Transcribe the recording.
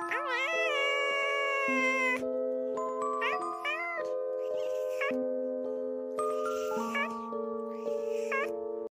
Ah. Ow, ow. Ow, ow.